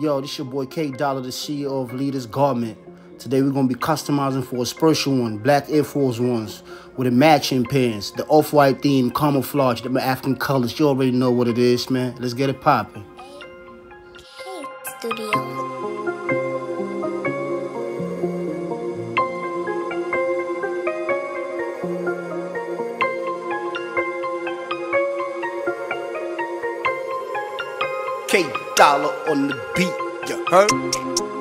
Yo, this your boy K Dollar, the CEO of Leadus Garment. Today we're gonna be customizing for a special one, black Air Force Ones with a matching pants, the off-white theme, camouflage, the African colors. You already know what it is, man. Let's get it popping. Hey, studio. K Dollar on the beat, you heard?